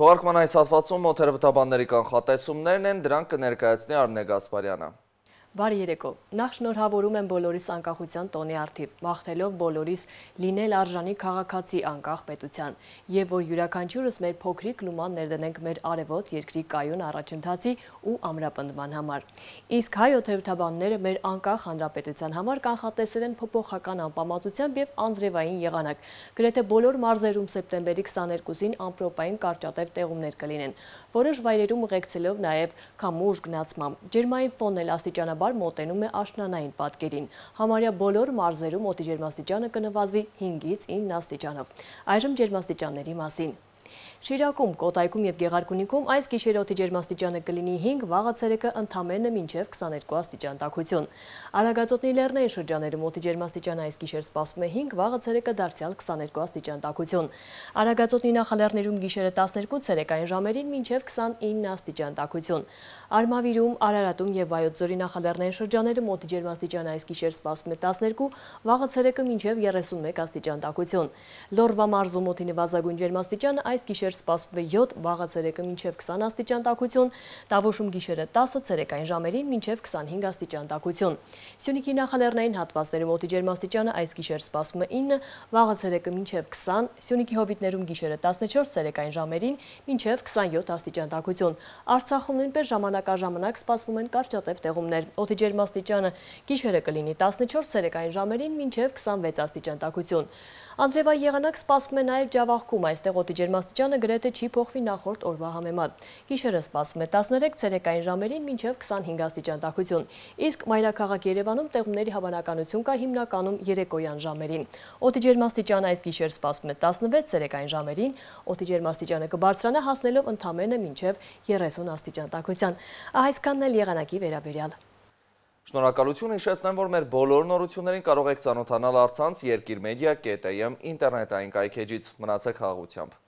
Թողարկման այս հատվածում մոթերվտաբանների կանխատեսումներն են, դրանք կներկայացնի Արմնե Գասպարյանը։ Բարի երեկո։ Նախ շնորհավորում եմ բոլորիս անկախության տոնի արդիվ, մաղթելով բոլորիս լինել արժանի քաղաքացի անկախ պետության, եւ որ յուրաքանչյուրս մեր փոքրիկ լուման ներդնենք մեր արևոտ երկրի կայուն առաջընթացի ու ամրապնդման համար։ Իսկ հայ օթերութաբանները մեր անկախ հանրապետության համար կանխատեսել են փոփոխական անպամացությամբ եւ անձրևային եղանակ։ Գրեթե բոլոր մարզերում սեպտեմբերի 22-ին ամպրոպային կարճատև տեղումներ կլինեն, որոշ վայրերում ուղեկցելով նաեւ քամուշ գնացմամբ։ Ջերմային ֆոնն էլ աստիճանաբար բնականաբար մոտենում է աշնանային պատկերին։ Համարյա բոլոր մարզերում օդի ջերմաստիճանը կնվազի 5-ից 9 աստիճանով։ Այժմ ջերմաստիճանների մասին։ Շիրակում, Կոտայքում և Գեղարկունիքում այս գիշեր օդի ջերմաստիճանը կլինի 5, վաղը ցերեկը ընդամենը մինչև 22 աստիճան տաքություն։ Արագածոտնի լեռնային շրջաներում օդի ջերմաստիճանը այս գիշեր սպասվում է 5, վաղը ցերեկը դարձյալ 22 աստիճան տաքություն։ Արագածոտնի նախալեռներում գիշերը 12 ցերեկային ժամերին մինչև 29 աստիճան տաքություն։ Արմավիրում, Արարատում եւ Վայոց ձորի նախալեռնային շրջաներում օդի ջերմաստիճանը այս գիշեր սպասվում է 12, վաղը ցերեկը մինչև 31 աստիճան տաքություն։ Լորվա մարզում օդի նվազագույն ջերմաստիճանը այս գիշեր գիշեր սպասվում է 7, վաղը ցերեկը մինչև 20 աստիճան տաքություն, Տավուշում գիշերը 10, ցերեկային ժամերին մինչև 25 աստիճան տաքություն։ Սյունիքի նախալեռնային հատվածներում օդի ջերմաստիճանը այս գիշեր սպասվում է 9, վաղը ցերեկը մինչև 20, Սյունիքի հովիտներում գիշերը 14, ցերեկային ժամերին մինչև 27 աստիճան տաքություն։ Արցախում նույնպես ժամանակաժամանակ սպասվում են կարճատև տեղումներ։ Օդի ջերմաստիճանը գիշերը կլինի 14, ցերեկային ժամերին մինչև 26 աստիճան տաքություն։ Անձրևային եղանակ սպասվում է նաև Ջավախքում, այստեղ օդի ջերմաստիճանը գրեթե չի փոխվի նախորդ օրվա համեմատ։ Գիշերը սպասվում է 13 ցերեկային ժամերին մինչև 25 աստիճան տաքություն, իսկ մայրաքաղաք Երևանում տեղումների հավանականություն կա հիմնականում երեկոյան ժամերին։ Օդի ջերմաստիճանը այս գիշեր սպասվում է 16 ցերեկային ժամերին, օդի ջերմաստիճանը կբարձրանա հասնելով ընդամենը մինչև 30 աստիճան տաքության։ Այսքանն էլ եղանակի վերաբերյալ։ Շնորհակալություն հիշեցնեմ, որ մեր բոլոր նորություններին կարող եք ծանոթանալ առցանց երկիր մեդիա կետեմ ինտերնետային կայքեջից մնացեք խաղությամբ։